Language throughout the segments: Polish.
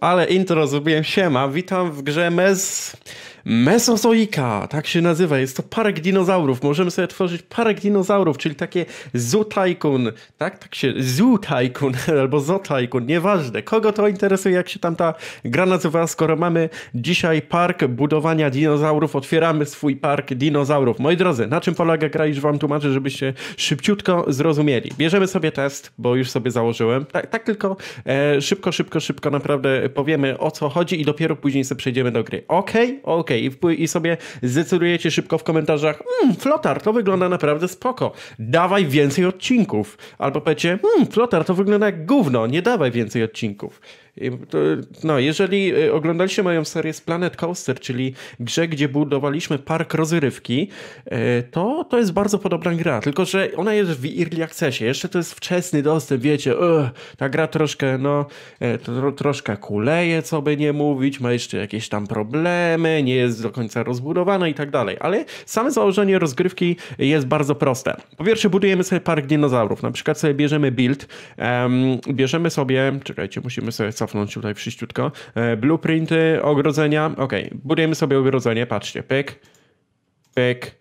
Ale intro zrobiłem siema. Witam w grze Mes... Mesozoika, tak się nazywa. Jest to park dinozaurów. Możemy sobie tworzyć park dinozaurów, czyli takie Zoo Tycoon, tak? Tak się, Zoo Tycoon albo Zoo Tycoon, nieważne. Kogo to interesuje, jak się tam ta gra nazywa, skoro mamy dzisiaj park budowania dinozaurów, otwieramy swój park dinozaurów. Moi drodzy, na czym polega gra, już wam tłumaczę, żebyście szybciutko zrozumieli. Bierzemy sobie test, bo już sobie założyłem. Tak, tak tylko e, szybko, szybko, szybko naprawdę powiemy o co chodzi i dopiero później sobie przejdziemy do gry. Okej? Okay? Okej. Okay. I, I sobie zdecydujecie szybko w komentarzach, mmm, Flotar, to wygląda naprawdę spoko. Dawaj więcej odcinków. Albo powiecie, mmm, Flotar, to wygląda jak gówno, nie dawaj więcej odcinków. No, jeżeli y, oglądaliście moją serię z Planet Coaster, czyli grze, gdzie budowaliśmy park rozrywki, y, to, to jest bardzo podobna gra, tylko że ona jest w Early Accessie. Jeszcze to jest wczesny dostęp, wiecie, ta gra troszkę, no, e, to, troszkę kuleje, co by nie mówić, ma jeszcze jakieś tam problemy, nie jest do końca rozbudowana i tak dalej, ale same założenie rozgrywki jest bardzo proste. Po pierwsze, budujemy sobie park dinozaurów, na przykład sobie bierzemy build, um, bierzemy sobie, czekajcie, musimy sobie cofnąć tutaj wszyściutko. E, blueprinty, ogrodzenia. Ok, budujemy sobie ogrodzenie, patrzcie. Pyk, pyk,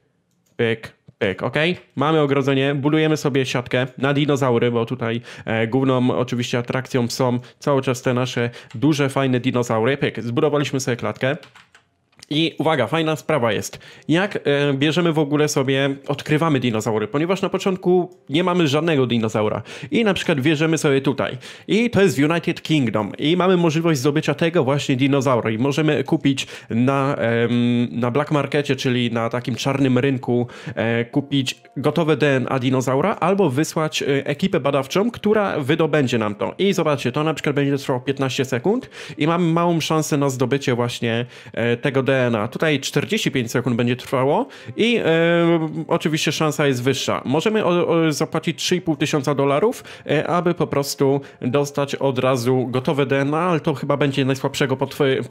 pyk, pyk, ok? Mamy ogrodzenie, budujemy sobie siatkę na dinozaury, bo tutaj e, główną oczywiście atrakcją są cały czas te nasze duże, fajne dinozaury. Pyk, zbudowaliśmy sobie klatkę. I uwaga, fajna sprawa jest. Jak e, bierzemy w ogóle sobie, odkrywamy dinozaury, ponieważ na początku nie mamy żadnego dinozaura. I na przykład bierzemy sobie tutaj. I to jest United Kingdom. I mamy możliwość zdobycia tego właśnie dinozaura. I możemy kupić na, na black markecie, czyli na takim czarnym rynku, e, kupić gotowe DNA dinozaura, albo wysłać e, ekipę badawczą, która wydobędzie nam to. I zobaczcie, to na przykład będzie trwało 15 sekund i mamy małą szansę na zdobycie właśnie tego DNA DNA. Tutaj 45 sekund będzie trwało i e, oczywiście szansa jest wyższa. Możemy o, o zapłacić 3,5 tysiąca dolarów, e, aby po prostu dostać od razu gotowe DNA, ale to chyba będzie najsłabszego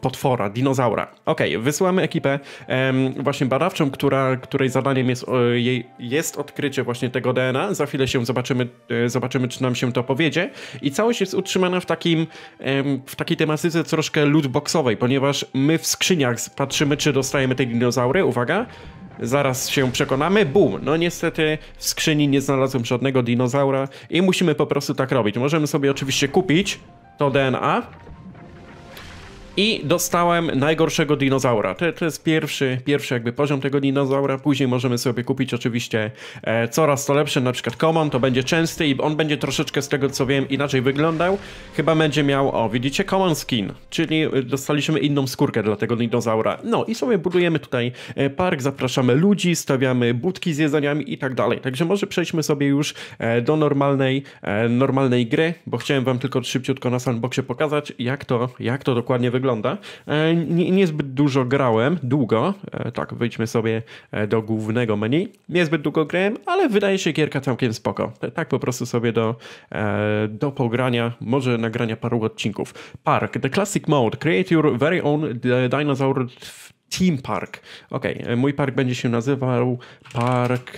potwora, dinozaura. Ok, wysyłamy ekipę e, właśnie badawczą, która, której zadaniem jest, jej, jest odkrycie właśnie tego DNA. Za chwilę się zobaczymy, e, zobaczymy, czy nam się to powiedzie. I całość jest utrzymana w takim, w takiej tematyce troszkę lootboxowej, ponieważ my w skrzyniach patrzymy Zobaczymy, czy dostajemy te dinozaury. Uwaga. Zaraz się przekonamy. Bum. No niestety w skrzyni nie znalazłem żadnego dinozaura i musimy po prostu tak robić. Możemy sobie oczywiście kupić to DNA, i dostałem najgorszego dinozaura. To, to jest pierwszy, pierwszy jakby poziom tego dinozaura. Później możemy sobie kupić oczywiście e, coraz to lepszy, na przykład common, to będzie częsty i on będzie troszeczkę z tego co wiem inaczej wyglądał. Chyba będzie miał, o widzicie, common skin, czyli e, dostaliśmy inną skórkę dla tego dinozaura. No i sobie budujemy tutaj e, park, zapraszamy ludzi, stawiamy budki z jedzeniami i tak dalej. Także może przejdźmy sobie już e, do normalnej, normalnej gry, bo chciałem wam tylko szybciutko na sandboxie pokazać, jak to, jak to dokładnie wygląda wygląda. E, nie, niezbyt dużo grałem, długo, e, tak, wejdźmy sobie e, do głównego menu. Niezbyt długo grałem, ale wydaje się gierka całkiem spoko. Tak po prostu sobie do, do pogrania, może nagrania paru odcinków. Park, the classic mode, create your very own dinosaur theme park. Ok, mój park będzie się nazywał Park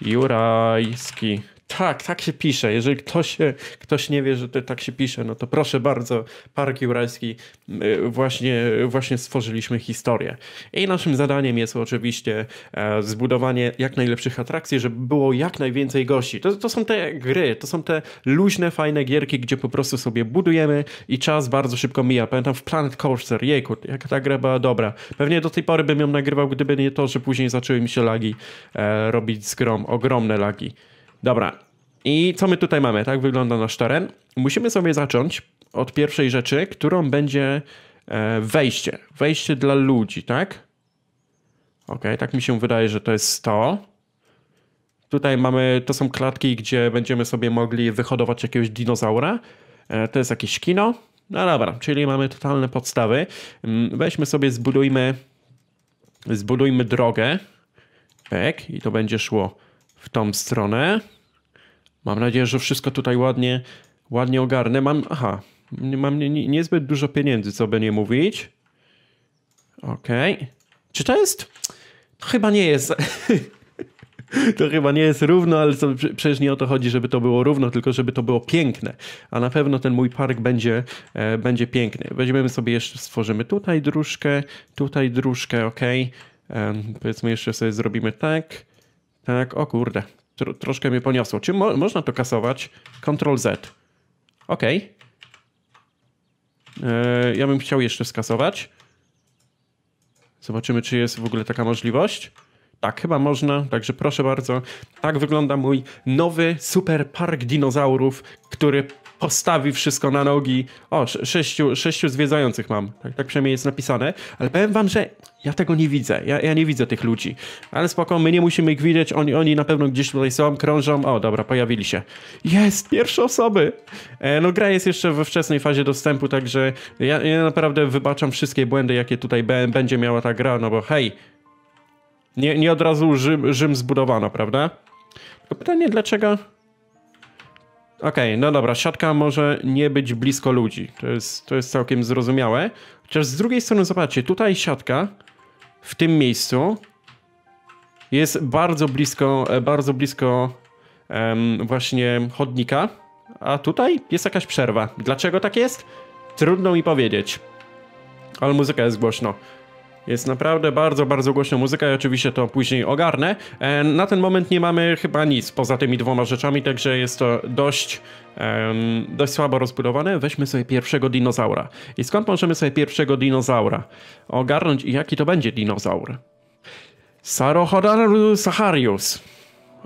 Jurajski. Tak, tak się pisze. Jeżeli ktoś, ktoś nie wie, że to tak się pisze, no to proszę bardzo, Park Jurajski y, właśnie, właśnie stworzyliśmy historię. I naszym zadaniem jest oczywiście e, zbudowanie jak najlepszych atrakcji, żeby było jak najwięcej gości. To, to są te gry, to są te luźne, fajne gierki, gdzie po prostu sobie budujemy i czas bardzo szybko mija. Pamiętam w Planet Coaster, jejku, jak ta gra była dobra. Pewnie do tej pory bym ją nagrywał, gdyby nie to, że później zaczęły mi się lagi e, robić z grom, ogromne lagi. Dobra. I co my tutaj mamy? Tak wygląda nasz teren. Musimy sobie zacząć od pierwszej rzeczy, którą będzie e, wejście. Wejście dla ludzi, tak? Ok, tak mi się wydaje, że to jest to. Tutaj mamy, to są klatki, gdzie będziemy sobie mogli wyhodować jakiegoś dinozaura. E, to jest jakieś kino. No dobra, czyli mamy totalne podstawy. Mm, weźmy sobie, zbudujmy, zbudujmy drogę. Tak, i to będzie szło w tą stronę. Mam nadzieję, że wszystko tutaj ładnie, ładnie ogarnę. Mam, aha, mam nie, nie, niezbyt dużo pieniędzy, co by nie mówić. Okej. Okay. Czy to jest? To chyba nie jest. To chyba nie jest równo, ale to, przecież nie o to chodzi, żeby to było równo, tylko żeby to było piękne. A na pewno ten mój park będzie, e, będzie piękny. Weźmiemy sobie jeszcze, stworzymy tutaj dróżkę, tutaj dróżkę, ok. Powiedzmy jeszcze sobie zrobimy tak, tak, o kurde, Tro, troszkę mnie poniosło. Czy mo można to kasować? Ctrl Z. Ok. E, ja bym chciał jeszcze skasować. Zobaczymy, czy jest w ogóle taka możliwość. Tak, chyba można, także proszę bardzo. Tak wygląda mój nowy super park dinozaurów, który postawi wszystko na nogi. O, sześciu, sześciu zwiedzających mam, tak, tak przynajmniej jest napisane, ale powiem wam, że ja tego nie widzę, ja, ja nie widzę tych ludzi. Ale spoko, my nie musimy ich widzieć, oni, oni na pewno gdzieś tutaj są, krążą. O, dobra, pojawili się. Jest, pierwsze osoby! E, no gra jest jeszcze we wczesnej fazie dostępu, także ja, ja naprawdę wybaczam wszystkie błędy, jakie tutaj będzie miała ta gra, no bo hej, nie, nie od razu Rzym, Rzym zbudowano, prawda? Pytanie, dlaczego... Okej, okay, no dobra, siatka może nie być blisko ludzi. To jest, to jest całkiem zrozumiałe. Chociaż z drugiej strony, zobaczcie, tutaj siatka w tym miejscu jest bardzo blisko, e, bardzo blisko um, właśnie chodnika, a tutaj jest jakaś przerwa. Dlaczego tak jest? Trudno mi powiedzieć. Ale muzyka jest głośno. Jest naprawdę bardzo, bardzo głośna muzyka i oczywiście to później ogarnę. E, na ten moment nie mamy chyba nic poza tymi dwoma rzeczami, także jest to dość, dość słabo rozbudowane. Weźmy sobie pierwszego dinozaura. I skąd możemy sobie pierwszego dinozaura ogarnąć i jaki to będzie dinozaur? Sarohodarius saharius.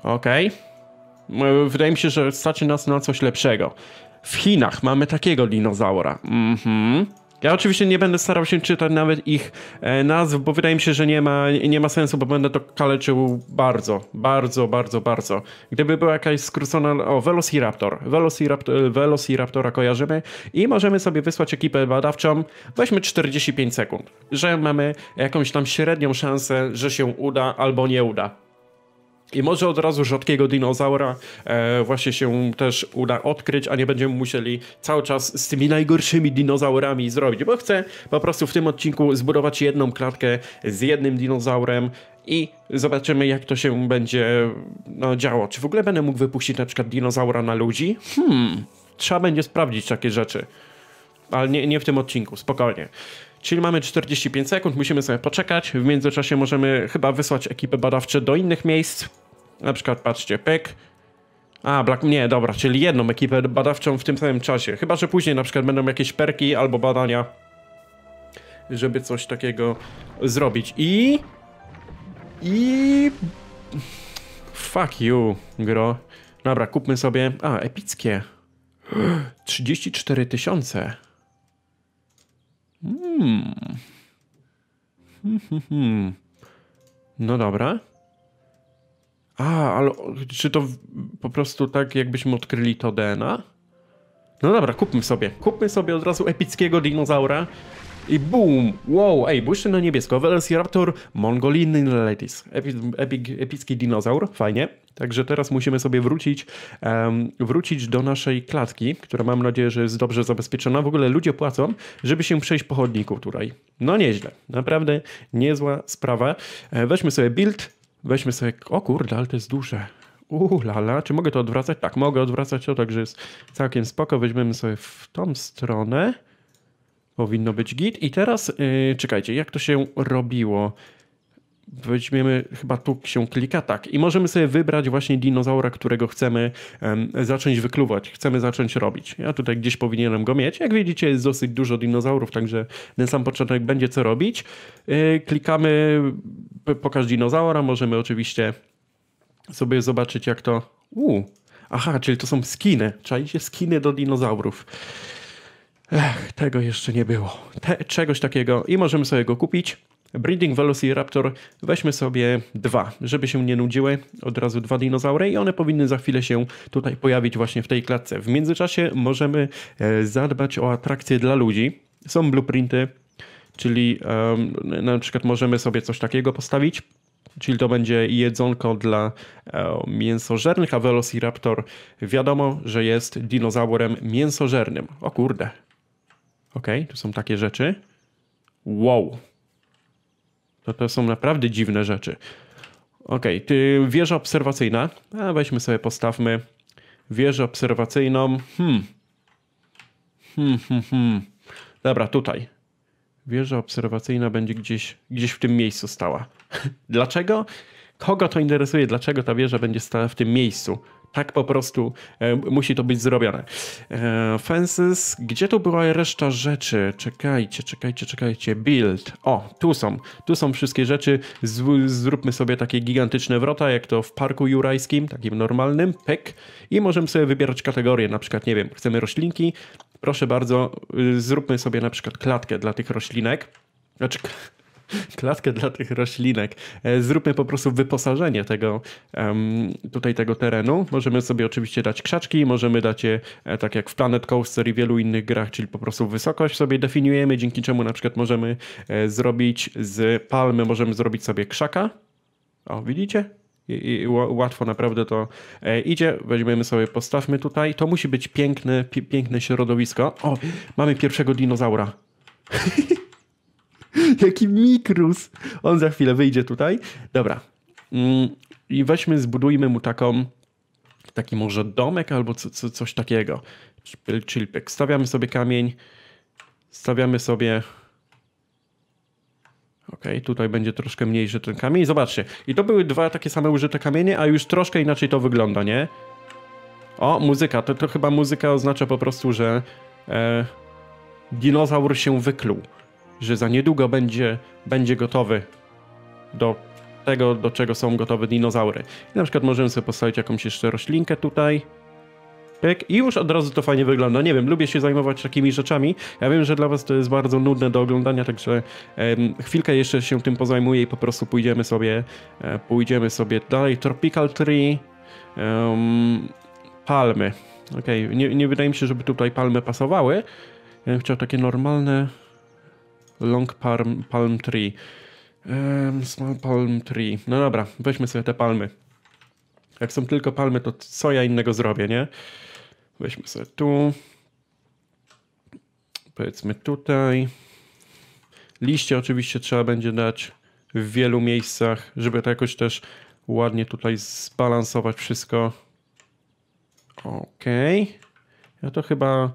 Okej. Okay. Wydaje mi się, że stać nas na coś lepszego. W Chinach mamy takiego dinozaura. Mhm. Ja oczywiście nie będę starał się czytać nawet ich e, nazw, bo wydaje mi się, że nie ma, nie ma sensu, bo będę to kaleczył bardzo, bardzo, bardzo, bardzo. Gdyby była jakaś skrócona... O, Velociraptor. Velociraptor Velociraptora kojarzymy i możemy sobie wysłać ekipę badawczą. Weźmy 45 sekund, że mamy jakąś tam średnią szansę, że się uda albo nie uda. I może od razu rzadkiego dinozaura e, właśnie się też uda odkryć, a nie będziemy musieli cały czas z tymi najgorszymi dinozaurami zrobić, bo chcę po prostu w tym odcinku zbudować jedną klatkę z jednym dinozaurem i zobaczymy jak to się będzie no, działo. Czy w ogóle będę mógł wypuścić na przykład dinozaura na ludzi? Hmm, trzeba będzie sprawdzić takie rzeczy. Ale nie, nie w tym odcinku, spokojnie. Czyli mamy 45 sekund, musimy sobie poczekać. W międzyczasie możemy chyba wysłać ekipy badawcze do innych miejsc. Na przykład patrzcie, pyk. A, Black, nie, dobra, czyli jedną ekipę badawczą w tym samym czasie. Chyba, że później na przykład będą jakieś perki albo badania, żeby coś takiego zrobić. I... I... Fuck you, gro. Dobra, kupmy sobie... A, epickie. 34 tysiące. Hmm. Hmm, hmm, hmm. No dobra. A, ale czy to po prostu tak, jakbyśmy odkryli to DNA? No dobra, kupmy sobie. Kupmy sobie od razu epickiego dinozaura. I boom! Wow, ej, błyszczy na niebiesko. Velociraptor mongolinitis. Epic, epic, epicki dinozaur, fajnie. Także teraz musimy sobie wrócić, um, wrócić do naszej klatki, która mam nadzieję, że jest dobrze zabezpieczona. W ogóle ludzie płacą, żeby się przejść po chodniku tutaj. No nieźle. Naprawdę niezła sprawa. E, weźmy sobie build, Weźmy sobie, o kurde, ale to jest duże. Uuu, lala, czy mogę to odwracać? Tak, mogę odwracać to, także jest całkiem spoko. Weźmiemy sobie w tą stronę. Powinno być git. I teraz, yy, czekajcie, jak to się robiło? Weźmiemy, chyba tu się klika, tak. I możemy sobie wybrać właśnie dinozaura, którego chcemy um, zacząć wykluwać, chcemy zacząć robić. Ja tutaj gdzieś powinienem go mieć. Jak widzicie jest dosyć dużo dinozaurów, także na sam początek będzie co robić. Yy, klikamy, pokaż dinozaura, możemy oczywiście sobie zobaczyć jak to... Uu. Aha, czyli to są skiny. Czajcie skiny do dinozaurów. Ech, tego jeszcze nie było. Te, czegoś takiego i możemy sobie go kupić. Breeding Velociraptor weźmy sobie dwa, żeby się nie nudziły, od razu dwa dinozaury i one powinny za chwilę się tutaj pojawić właśnie w tej klatce. W międzyczasie możemy e, zadbać o atrakcje dla ludzi. Są blueprinty, czyli um, na przykład możemy sobie coś takiego postawić, czyli to będzie jedzonko dla e, mięsożernych, a Velociraptor wiadomo, że jest dinozaurem mięsożernym. O kurde. Ok, tu są takie rzeczy. Wow. To to są naprawdę dziwne rzeczy. Okej, ty wieża obserwacyjna. A weźmy sobie, postawmy wieżę obserwacyjną. Hmm. Hmm, hmm, hmm. Dobra, tutaj. Wieża obserwacyjna będzie gdzieś, gdzieś w tym miejscu stała. Dlaczego? Kogo to interesuje, dlaczego ta wieża będzie stała w tym miejscu? Tak po prostu e, musi to być zrobione. E, fences, gdzie tu była reszta rzeczy? Czekajcie, czekajcie, czekajcie. Build. O, tu są. Tu są wszystkie rzeczy. Z, zróbmy sobie takie gigantyczne wrota, jak to w parku jurajskim, takim normalnym. Pek. I możemy sobie wybierać kategorie. Na przykład, nie wiem, chcemy roślinki. Proszę bardzo, y, zróbmy sobie na przykład klatkę dla tych roślinek. Znaczy, klatkę dla tych roślinek. E, zróbmy po prostu wyposażenie tego tutaj tego terenu. Możemy sobie oczywiście dać krzaczki, możemy dać je e, tak jak w Planet Coaster i wielu innych grach, czyli po prostu wysokość sobie definiujemy, dzięki czemu na przykład możemy e, zrobić z palmy, możemy zrobić sobie krzaka. O, widzicie? I, i łatwo naprawdę to idzie. Weźmiemy sobie, postawmy tutaj. To musi być piękne, piękne środowisko. O, mamy pierwszego dinozaura. Jaki mikrus. On za chwilę wyjdzie tutaj. Dobra. Mm, I weźmy, zbudujmy mu taką, taki może domek albo co, co, coś takiego. Chilpek. Stawiamy sobie kamień. Stawiamy sobie... Ok, tutaj będzie troszkę mniejszy ten kamień. Zobaczcie. I to były dwa takie same użyte kamienie, a już troszkę inaczej to wygląda, nie? O, muzyka. To, to chyba muzyka oznacza po prostu, że e, dinozaur się wykluł że za niedługo będzie, będzie gotowy do tego, do czego są gotowe dinozaury. I na przykład możemy sobie postawić jakąś jeszcze roślinkę tutaj. Pyk. I już od razu to fajnie wygląda. Nie wiem, lubię się zajmować takimi rzeczami. Ja wiem, że dla was to jest bardzo nudne do oglądania, także em, chwilkę jeszcze się tym pozajmuję i po prostu pójdziemy sobie, e, pójdziemy sobie dalej. Tropical Tree, palmy. Okej, okay. nie, nie wydaje mi się, żeby tutaj palmy pasowały. Ja bym chciał takie normalne, Long Palm, palm Tree. Um, small Palm Tree. No dobra, weźmy sobie te palmy. Jak są tylko palmy, to co ja innego zrobię, nie? Weźmy sobie tu. Powiedzmy tutaj. Liście oczywiście trzeba będzie dać w wielu miejscach, żeby to jakoś też ładnie tutaj zbalansować wszystko. Ok. Ja to chyba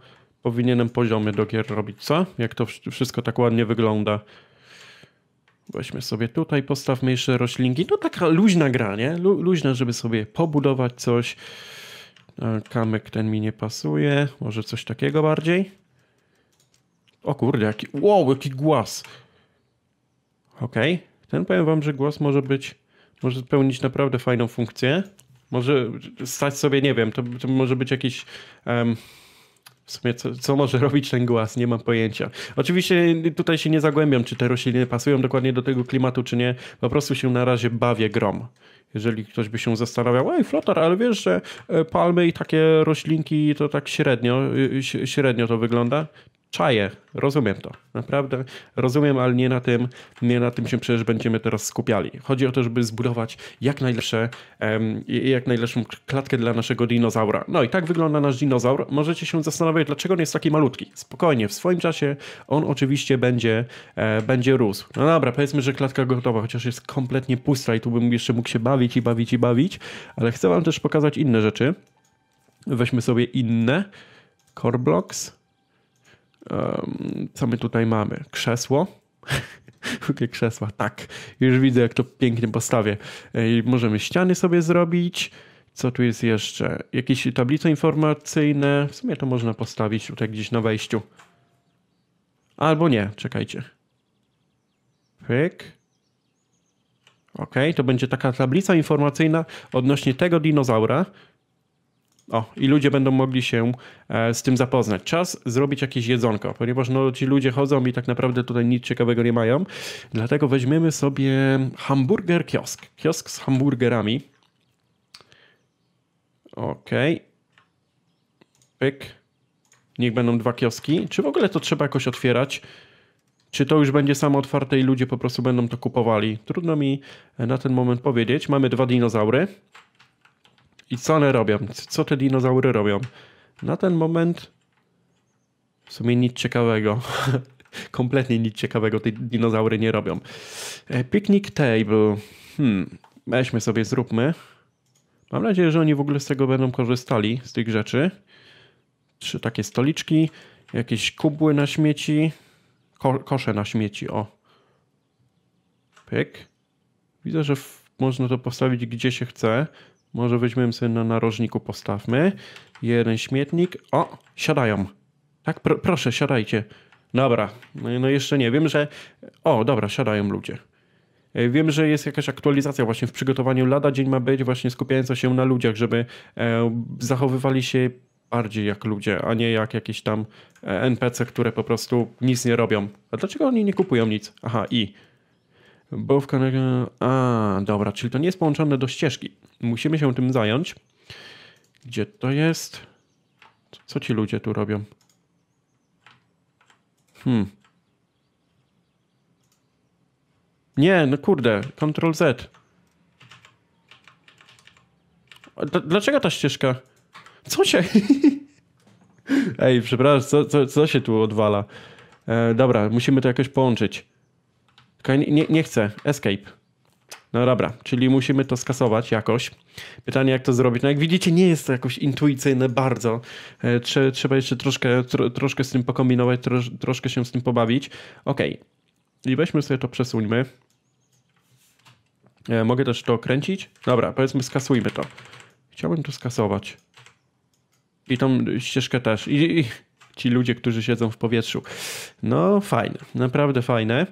powinienem poziomy do gier robić, co? Jak to wszystko tak ładnie wygląda. Weźmy sobie tutaj, postawmy jeszcze roślinki. No taka luźna gra, nie? Lu luźna, żeby sobie pobudować coś. Kamek ten mi nie pasuje. Może coś takiego bardziej? O kurde, jaki... Wow, jaki głaz. Okej. Okay. Ten powiem wam, że głos może być... Może spełnić naprawdę fajną funkcję. Może stać sobie, nie wiem, to, to może być jakiś... Um, w sumie co, co, może robić ten głaz, nie mam pojęcia. Oczywiście tutaj się nie zagłębiam, czy te rośliny pasują dokładnie do tego klimatu, czy nie. Po prostu się na razie bawię grom. Jeżeli ktoś by się zastanawiał, ej flotar, ale wiesz, że e, palmy i takie roślinki to tak średnio, średnio to wygląda. Czaję, rozumiem to. Naprawdę rozumiem, ale nie na tym, nie na tym się przecież będziemy teraz skupiali. Chodzi o to, żeby zbudować jak najlepsze, jak najlepszą klatkę dla naszego dinozaura. No i tak wygląda nasz dinozaur. Możecie się zastanawiać, dlaczego on jest taki malutki. Spokojnie, w swoim czasie on oczywiście będzie, e, będzie rósł. No dobra, powiedzmy, że klatka gotowa, chociaż jest kompletnie pusta i tu bym jeszcze mógł się bawić i bawić i bawić, ale chcę wam też pokazać inne rzeczy. Weźmy sobie inne. Core blocks co my tutaj mamy? Krzesło. Jakie krzesła, tak. Już widzę, jak to pięknie postawię. Możemy ściany sobie zrobić. Co tu jest jeszcze? Jakieś tablice informacyjne. W sumie to można postawić tutaj gdzieś na wejściu. Albo nie, czekajcie. Pyk. Ok, to będzie taka tablica informacyjna odnośnie tego dinozaura. O, i ludzie będą mogli się e, z tym zapoznać. Czas zrobić jakieś jedzonko, ponieważ no, ci ludzie chodzą i tak naprawdę tutaj nic ciekawego nie mają. Dlatego weźmiemy sobie hamburger kiosk. Kiosk z hamburgerami. Okej. Okay. Pyk. Niech będą dwa kioski. Czy w ogóle to trzeba jakoś otwierać? Czy to już będzie samo otwarte i ludzie po prostu będą to kupowali? Trudno mi na ten moment powiedzieć. Mamy dwa dinozaury. I co one robią? Co te dinozaury robią? Na ten moment w sumie nic ciekawego. Kompletnie nic ciekawego te dinozaury nie robią. E, picnic table. Hmm. Weźmy sobie, zróbmy. Mam nadzieję, że oni w ogóle z tego będą korzystali, z tych rzeczy. Trzy takie stoliczki, jakieś kubły na śmieci, ko kosze na śmieci, o. Pyk. Widzę, że można to postawić gdzie się chce. Może weźmiemy sobie na narożniku, postawmy. Jeden śmietnik. O, siadają. Tak, Pro proszę, siadajcie. Dobra, no, no jeszcze nie. Wiem, że... O, dobra, siadają ludzie. E, wiem, że jest jakaś aktualizacja właśnie w przygotowaniu. Lada dzień ma być właśnie skupiająca się na ludziach, żeby e, zachowywali się bardziej jak ludzie, a nie jak jakieś tam e, NPC, które po prostu nic nie robią. A dlaczego oni nie kupują nic? Aha, i. Both A, dobra, czyli to nie jest połączone do ścieżki. Musimy się tym zająć. Gdzie to jest? Co ci ludzie tu robią? Hmm. Nie, no kurde, Ctrl Z. Dlaczego ta ścieżka? Co się... Ej, przepraszam, co, co, co się tu odwala? E, dobra, musimy to jakoś połączyć. Nie, nie, chcę. Escape. No dobra, czyli musimy to skasować jakoś. Pytanie, jak to zrobić? No jak widzicie, nie jest to jakoś intuicyjne bardzo. E, Trze, trzeba jeszcze troszkę, tro, troszkę z tym pokombinować, trosz, troszkę się z tym pobawić. Ok. I weźmy sobie to, przesuńmy. E, mogę też to kręcić? Dobra, powiedzmy skasujmy to. Chciałbym to skasować. I tą ścieżkę też. I, I, ci ludzie, którzy siedzą w powietrzu. No fajne, naprawdę fajne.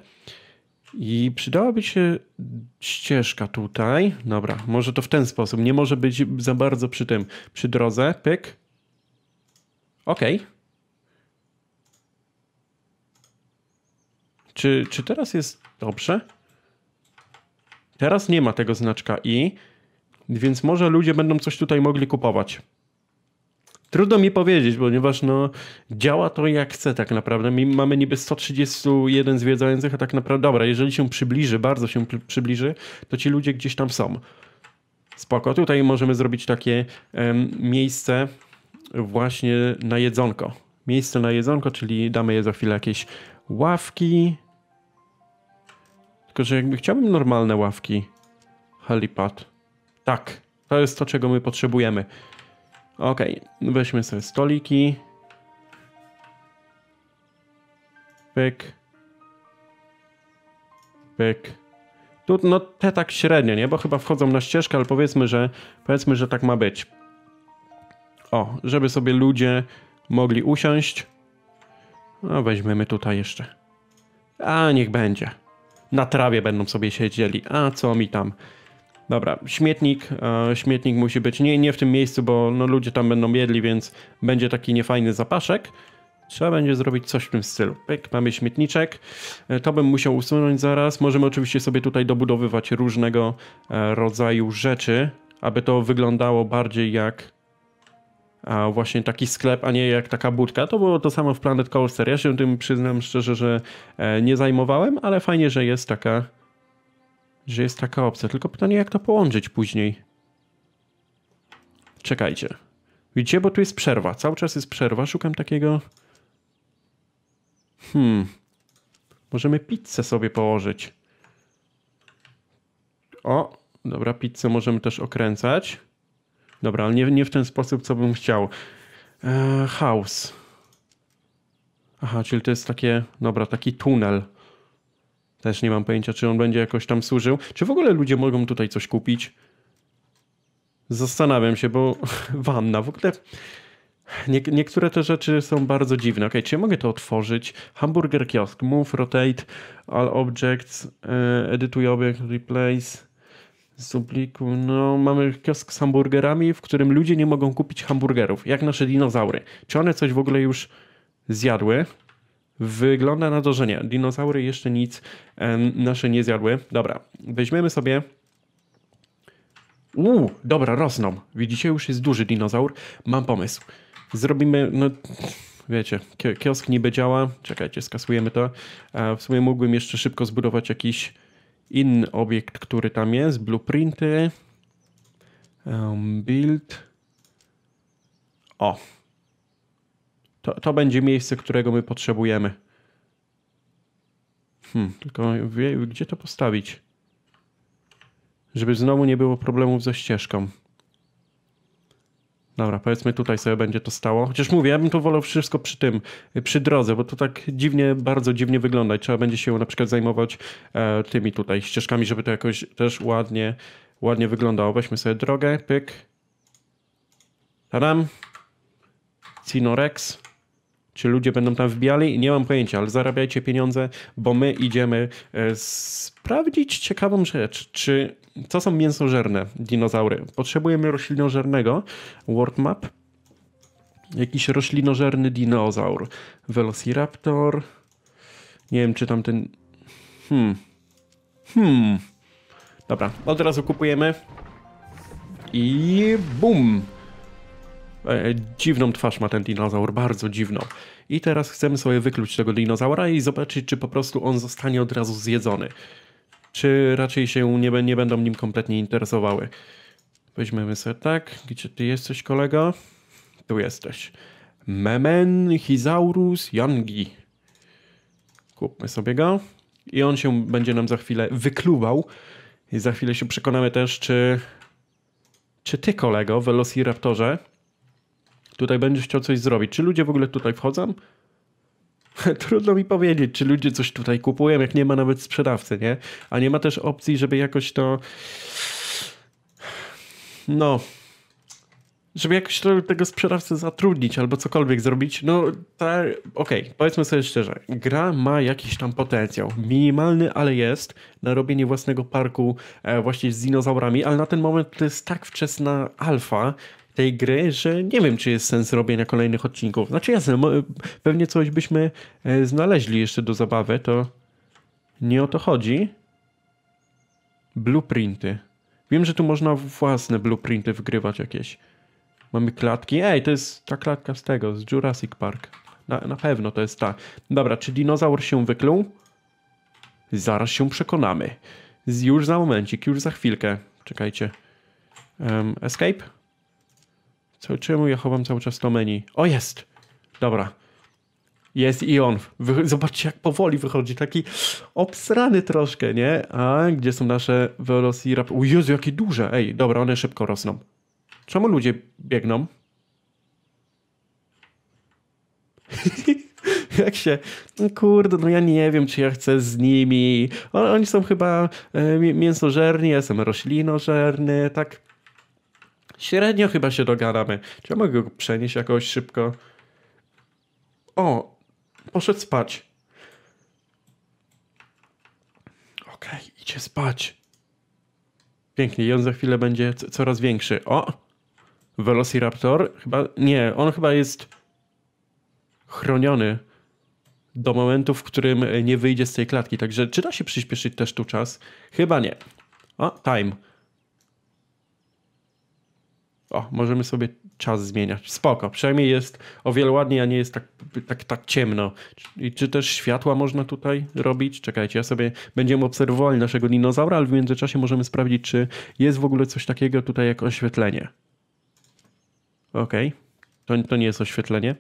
I przydałaby się ścieżka tutaj. Dobra, może to w ten sposób. Nie może być za bardzo przy tym, przy drodze. Pyk. Ok. Czy, czy teraz jest dobrze? Teraz nie ma tego znaczka i, więc może ludzie będą coś tutaj mogli kupować. Trudno mi powiedzieć, ponieważ no, działa to jak chce tak naprawdę. My mamy niby 131 zwiedzających, a tak naprawdę, dobra, jeżeli się przybliży, bardzo się przybliży, to ci ludzie gdzieś tam są. Spoko. Tutaj możemy zrobić takie um, miejsce właśnie na jedzonko. Miejsce na jedzonko, czyli damy je za chwilę jakieś ławki. Tylko, że jakby chciałbym normalne ławki. Helipad. Tak, to jest to, czego my potrzebujemy. Ok, weźmy sobie stoliki. Pyk. Pyk. Tu no te tak średnio, nie? Bo chyba wchodzą na ścieżkę, ale powiedzmy, że powiedzmy, że tak ma być. O, żeby sobie ludzie mogli usiąść. No weźmiemy tutaj jeszcze. A niech będzie. Na trawie będą sobie siedzieli. A co mi tam? Dobra, śmietnik. E, śmietnik musi być nie, nie w tym miejscu, bo no, ludzie tam będą jedli, więc będzie taki niefajny zapaszek. Trzeba będzie zrobić coś w tym stylu. Pyk, mamy śmietniczek. E, to bym musiał usunąć zaraz. Możemy oczywiście sobie tutaj dobudowywać różnego e, rodzaju rzeczy, aby to wyglądało bardziej jak właśnie taki sklep, a nie jak taka budka. To było to samo w Planet Coaster. Ja się tym przyznam szczerze, że nie zajmowałem, ale fajnie, że jest taka że jest taka opcja. Tylko pytanie, jak to połączyć później. Czekajcie. Widzicie, bo tu jest przerwa. Cały czas jest przerwa. Szukam takiego... Hmm. Możemy pizzę sobie położyć. O, dobra, pizzę możemy też okręcać. Dobra, ale nie, nie w ten sposób, co bym chciał. Eee, house. Aha, czyli to jest takie, dobra, taki tunel. Też nie mam pojęcia, czy on będzie jakoś tam służył. Czy w ogóle ludzie mogą tutaj coś kupić? Zastanawiam się, bo wanna w ogóle. Nie, niektóre te rzeczy są bardzo dziwne. Ok, czy mogę to otworzyć? Hamburger kiosk, move, rotate, all objects, e, edytuj obiekt, replace, subliku. No, mamy kiosk z hamburgerami, w którym ludzie nie mogą kupić hamburgerów, jak nasze dinozaury. Czy one coś w ogóle już zjadły? Wygląda na to, że nie. Dinozaury jeszcze nic nasze nie zjadły. Dobra, weźmiemy sobie... Uuu, dobra, rosną. Widzicie, już jest duży dinozaur. Mam pomysł. Zrobimy, no wiecie, kiosk niby działa. Czekajcie, skasujemy to. W sumie mógłbym jeszcze szybko zbudować jakiś inny obiekt, który tam jest. Blueprinty. Um, build. O, to, to będzie miejsce, którego my potrzebujemy. Hmm, tylko gdzie to postawić? Żeby znowu nie było problemów ze ścieżką. Dobra, powiedzmy tutaj sobie będzie to stało. Chociaż mówię, ja bym to wolał wszystko przy tym, przy drodze, bo to tak dziwnie, bardzo dziwnie wygląda trzeba będzie się na przykład zajmować e, tymi tutaj ścieżkami, żeby to jakoś też ładnie, ładnie wyglądało. Weźmy sobie drogę, pyk. Tadam. Cinorex. Czy ludzie będą tam wbijali? Nie mam pojęcia, ale zarabiajcie pieniądze, bo my idziemy e, sprawdzić ciekawą rzecz. Czy co są mięsożerne dinozaury? Potrzebujemy roślinożernego. World map. Jakiś roślinożerny dinozaur. Velociraptor. Nie wiem, czy tam ten... Hmm. Hmm. Dobra, od razu kupujemy. I bum! E, dziwną twarz ma ten dinozaur, bardzo dziwną. I teraz chcemy sobie wykluć tego dinozaura i zobaczyć, czy po prostu on zostanie od razu zjedzony. Czy raczej się nie, nie będą nim kompletnie interesowały. Weźmiemy sobie tak. Gdzie ty jesteś, kolego? Tu jesteś. Memenchisaurus yangi. Kupmy sobie go. I on się będzie nam za chwilę wykluwał. I za chwilę się przekonamy też, czy, czy ty, kolego, Velociraptorze, tutaj będziesz chciał coś zrobić. Czy ludzie w ogóle tutaj wchodzą? Trudno mi powiedzieć, czy ludzie coś tutaj kupują, jak nie ma nawet sprzedawcy, nie? A nie ma też opcji, żeby jakoś to. No. Żeby jakoś to, tego sprzedawcę zatrudnić albo cokolwiek zrobić. No, tak, okej, okay, powiedzmy sobie szczerze. Gra ma jakiś tam potencjał. Minimalny, ale jest. Na robienie własnego parku e, właśnie z dinozaurami, ale na ten moment to jest tak wczesna alfa, tej gry, że nie wiem, czy jest sens robienia kolejnych odcinków. Znaczy jasne, pewnie coś byśmy e, znaleźli jeszcze do zabawy, to nie o to chodzi. Blueprinty. Wiem, że tu można własne blueprinty wgrywać jakieś. Mamy klatki. Ej, to jest ta klatka z tego, z Jurassic Park. Na, na pewno to jest ta. Dobra, czy dinozaur się wykluł? Zaraz się przekonamy. Już za momencik, już za chwilkę. Czekajcie. Um, escape? Co, czemu ja chowam cały czas to menu? O, jest! Dobra. Jest i on. Wy, zobaczcie, jak powoli wychodzi. Taki obsrany troszkę, nie? A gdzie są nasze Velociraptor? O Jezu, jakie duże! Ej, dobra, one szybko rosną. Czemu ludzie biegną? jak się... No kurde, no ja nie wiem, czy ja chcę z nimi. Oni są chyba e, mięsożerni, ja jestem roślinożerny, tak Średnio chyba się dogadamy. Czy ja mogę go przenieść jakoś szybko? O, poszedł spać. Okej, okay, idzie spać. Pięknie, i on za chwilę będzie coraz większy. O! Velociraptor? Chyba. Nie, on chyba jest chroniony do momentu, w którym nie wyjdzie z tej klatki. Także czy da się przyspieszyć też tu czas? Chyba nie. O, time. O, możemy sobie czas zmieniać. Spoko. Przynajmniej jest o wiele ładniej, a nie jest tak, tak, tak ciemno. I czy też światła można tutaj robić? Czekajcie, ja sobie będziemy obserwowali naszego dinozaura, ale w międzyczasie możemy sprawdzić, czy jest w ogóle coś takiego tutaj jak oświetlenie. Okej. Okay. To, to nie jest oświetlenie.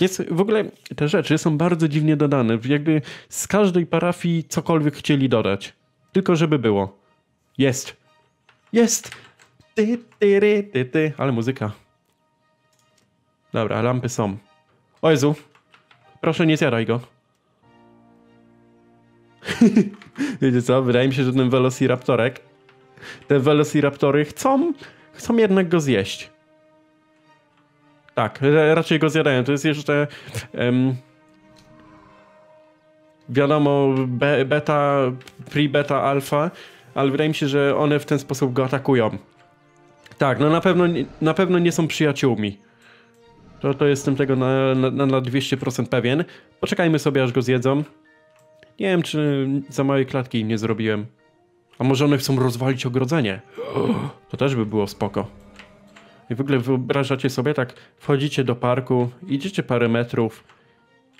Jest, w ogóle te rzeczy są bardzo dziwnie dodane. Jakby z każdej parafii cokolwiek chcieli dodać. Tylko żeby było. Jest. Jest! Ty, ty, ty, ty, ty. Ale muzyka. Dobra, lampy są. O Jezu. Proszę nie zjadaj go. Wiecie co? Wydaje mi się, że ten Velociraptorek te Velociraptory chcą, chcą jednak go zjeść. Tak, raczej go zjadają. To jest jeszcze um, wiadomo be, beta, pre-beta, alfa, ale wydaje mi się, że one w ten sposób go atakują. Tak, no na pewno, na pewno nie są przyjaciółmi. To, to jestem tego na, na, na 200% pewien. Poczekajmy sobie, aż go zjedzą. Nie wiem, czy za małej klatki nie zrobiłem. A może one chcą rozwalić ogrodzenie? To też by było spoko. I w ogóle wyobrażacie sobie, tak wchodzicie do parku, idziecie parę metrów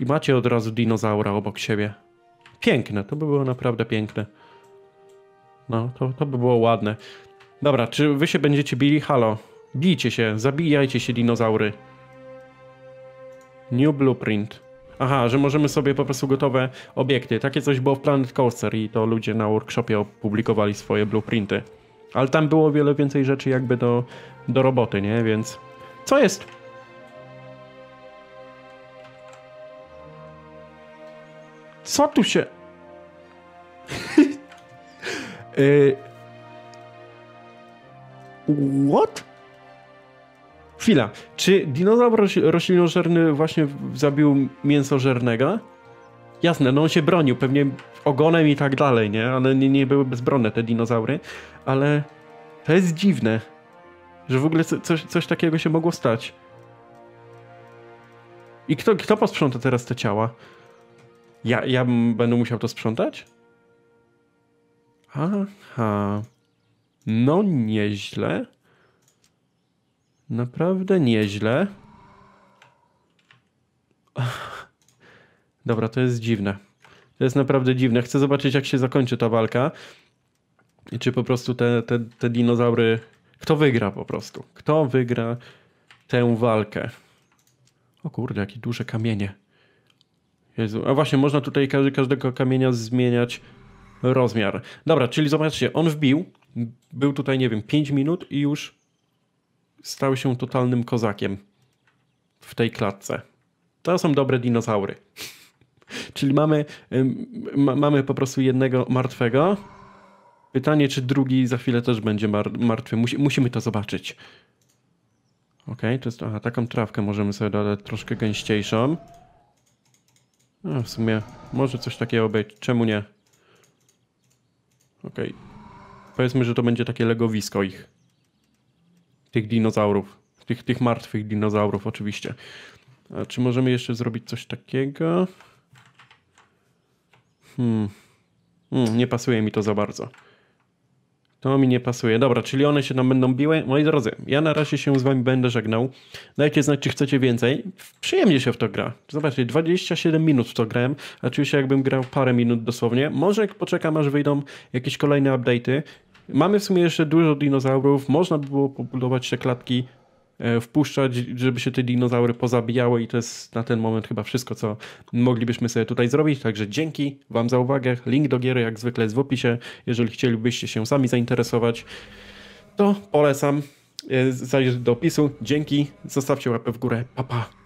i macie od razu dinozaura obok siebie. Piękne, to by było naprawdę piękne. No, to, to by było ładne. Dobra, czy wy się będziecie bili? Halo. Bijcie się, zabijajcie się dinozaury. New blueprint. Aha, że możemy sobie po prostu gotowe obiekty. Takie coś było w Planet Coaster i to ludzie na workshopie opublikowali swoje blueprinty. Ale tam było wiele więcej rzeczy jakby do, do roboty, nie? Więc co jest? Co tu się... y... What? Chwila. Czy dinozaur roś- roślinożerny właśnie zabił mięsożernego? Jasne, no on się bronił, pewnie ogonem i tak dalej, nie? Ale nie, nie były bezbronne te dinozaury. Ale to jest dziwne, że w ogóle co- coś, coś takiego się mogło stać. I kto, kto posprząta teraz te ciała? Ja, ja będę musiał to sprzątać? Aha. No nieźle. Naprawdę nieźle. Dobra, to jest dziwne. To jest naprawdę dziwne. Chcę zobaczyć, jak się zakończy ta walka. I czy po prostu te, te, te dinozaury. Kto wygra po prostu? Kto wygra tę walkę? O kurde, jakie duże kamienie. Jezu. A właśnie, można tutaj każdego kamienia zmieniać rozmiar. Dobra, czyli zobaczcie, on wbił. Był tutaj, nie wiem, 5 minut i już stał się totalnym kozakiem w tej klatce. To są dobre dinozaury. Czyli mamy, mamy po prostu jednego martwego. Pytanie, czy drugi za chwilę też będzie mar martwy. Musi, musimy to zobaczyć. Okej, to jest. Aha, taką trawkę możemy sobie dodać troszkę gęściejszą. No, w sumie może coś takiego być. Czemu nie? Okej. Powiedzmy, że to będzie takie legowisko ich. Tych dinozaurów. Tych, tych martwych dinozaurów, oczywiście. A czy możemy jeszcze zrobić coś takiego? Hmm. Hmm, nie pasuje mi to za bardzo. To mi nie pasuje. Dobra, czyli one się nam będą biły. Moi drodzy, ja na razie się z wami będę żegnał. Dajcie znać, czy chcecie więcej. Przyjemnie się w to gra. Zobaczcie, 27 minut w to grałem. Się jakbym grał parę minut dosłownie. Może poczekam, aż wyjdą jakieś kolejne update'y. Mamy w sumie jeszcze dużo dinozaurów. Można by było pobudować te klatki, wpuszczać, żeby się te dinozaury pozabijały i to jest na ten moment chyba wszystko, co moglibyśmy sobie tutaj zrobić. Także dzięki Wam za uwagę. Link do giery jak zwykle jest w opisie. Jeżeli chcielibyście się sami zainteresować, to polecam e, zajrzeć do opisu. Dzięki, zostawcie łapę w górę. Pa, pa.